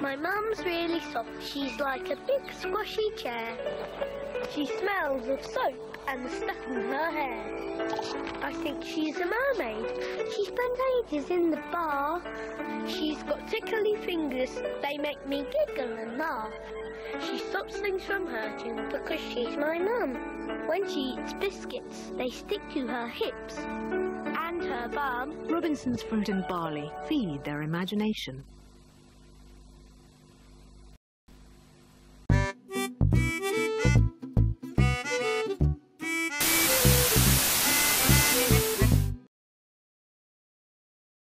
My mum's really soft. She's like a big squashy chair. She smells of soap and the stuff in her hair. I think she's a mermaid. She spent ages in the bar. She's got tickly fingers. They make me giggle and laugh. She stops things from hurting because she's my mum. When she eats biscuits, they stick to her hips and her bum. Robinson's fruit and barley feed their imagination.